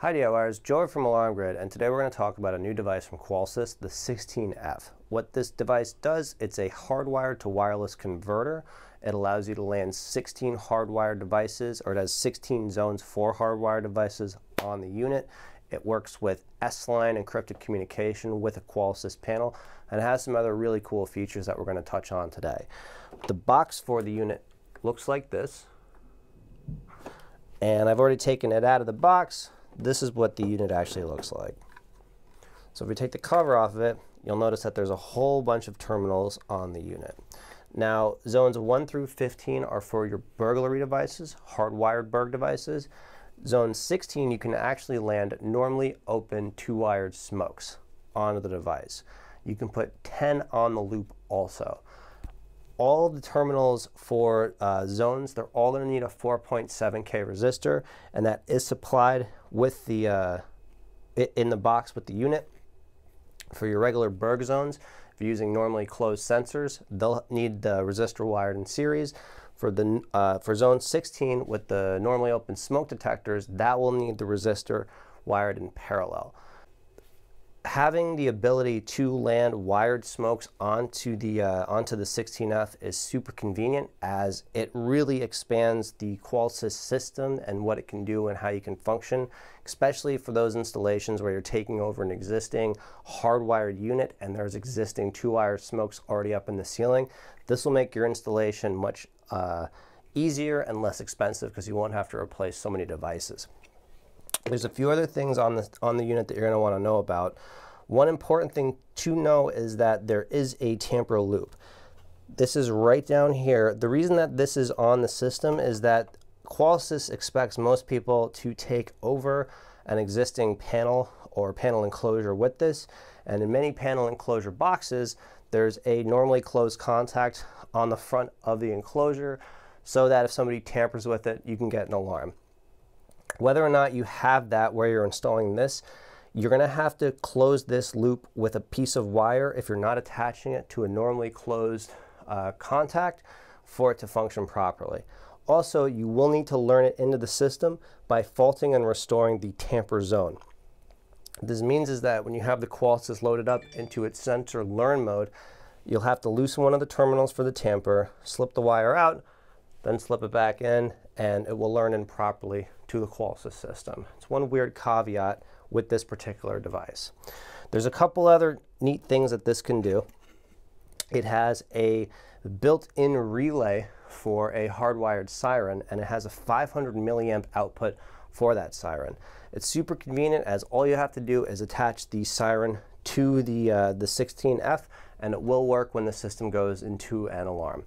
Hi DIYers, Joe from Alarm Grid, and today we're going to talk about a new device from Qolsys, the 16F. What this device does, it's a hardwired to wireless converter. It allows you to land 16 hardwired devices, or it has 16 zones for hardwired devices on the unit. It works with S-Line encrypted communication with a Qolsys panel, and it has some other really cool features that we're going to touch on today. The box for the unit looks like this, and I've already taken it out of the box this is what the unit actually looks like. So if we take the cover off of it, you'll notice that there's a whole bunch of terminals on the unit. Now, zones 1 through 15 are for your burglary devices, hardwired burg devices. Zone 16, you can actually land normally open two-wired smokes onto the device. You can put 10 on the loop also all the terminals for uh, zones, they're all going to need a 4.7K resistor, and that is supplied with the uh, in the box with the unit. For your regular Burg zones, if you're using normally closed sensors, they'll need the resistor wired in series. For the uh, for zone 16 with the normally open smoke detectors, that will need the resistor wired in parallel having the ability to land wired smokes onto the uh, onto the 16F is super convenient as it really expands the Qolsys system and what it can do and how you can function, especially for those installations where you're taking over an existing hardwired unit and there's existing two-wire smokes already up in the ceiling. This will make your installation much uh, easier and less expensive because you won't have to replace so many devices. There's a few other things on the, on the unit that you're going to want to know about. One important thing to know is that there is a tamper loop. This is right down here. The reason that this is on the system is that Qolsys expects most people to take over an existing panel or panel enclosure with this. And in many panel enclosure boxes, there's a normally closed contact on the front of the enclosure so that if somebody tampers with it, you can get an alarm. Whether or not you have that where you're installing this, you're going to have to close this loop with a piece of wire if you're not attaching it to a normally closed uh, contact for it to function properly. Also, you will need to learn it into the system by faulting and restoring the tamper zone. This means is that when you have the Qolsys loaded up into its sensor learn mode, you'll have to loosen one of the terminals for the tamper, slip the wire out, then slip it back in, and it will learn in properly to the Qolsys system. It's one weird caveat with this particular device. There's a couple other neat things that this can do. It has a built-in relay for a hardwired siren, and it has a 500 milliamp output for that siren. It's super convenient as all you have to do is attach the siren to the, uh, the 16F, and it will work when the system goes into an alarm.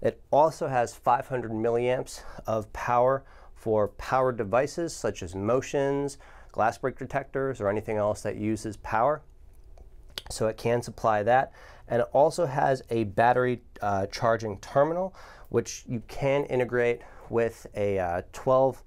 It also has 500 milliamps of power for power devices such as motions, glass break detectors, or anything else that uses power. So it can supply that. And it also has a battery uh, charging terminal, which you can integrate with a uh, 12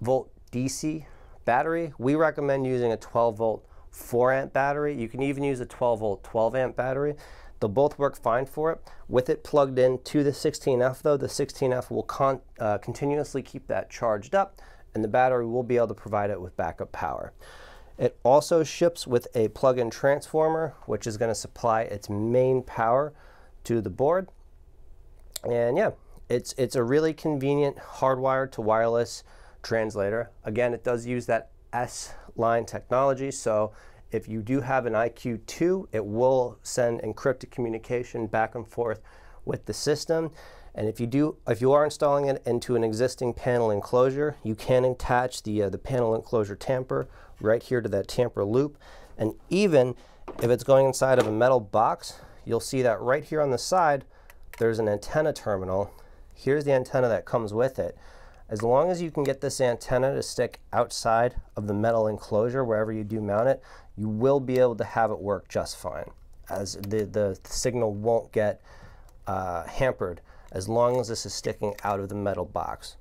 volt DC battery. We recommend using a 12 volt 4 amp battery. You can even use a 12 volt 12 amp battery. They'll both work fine for it. With it plugged in to the 16F though, the 16F will con uh, continuously keep that charged up and the battery will be able to provide it with backup power. It also ships with a plug-in transformer, which is going to supply its main power to the board. And yeah, it's, it's a really convenient hardwired to wireless translator. Again, it does use that S-line technology, so if you do have an IQ2, it will send encrypted communication back and forth with the system. And if you do, if you are installing it into an existing panel enclosure, you can attach the, uh, the panel enclosure tamper right here to that tamper loop. And even if it's going inside of a metal box, you'll see that right here on the side, there's an antenna terminal. Here's the antenna that comes with it. As long as you can get this antenna to stick outside of the metal enclosure, wherever you do mount it, you will be able to have it work just fine, as the, the signal won't get uh, hampered as long as this is sticking out of the metal box.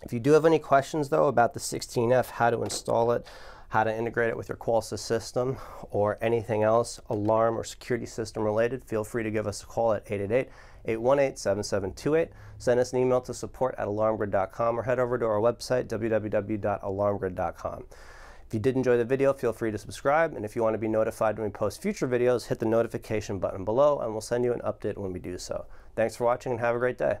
If you do have any questions though about the 16F, how to install it, how to integrate it with your Qolsys system, or anything else alarm or security system related, feel free to give us a call at 818-7728. Send us an email to support at alarmgrid.com or head over to our website, www.alarmgrid.com. If you did enjoy the video, feel free to subscribe. And if you want to be notified when we post future videos, hit the notification button below and we'll send you an update when we do so. Thanks for watching and have a great day.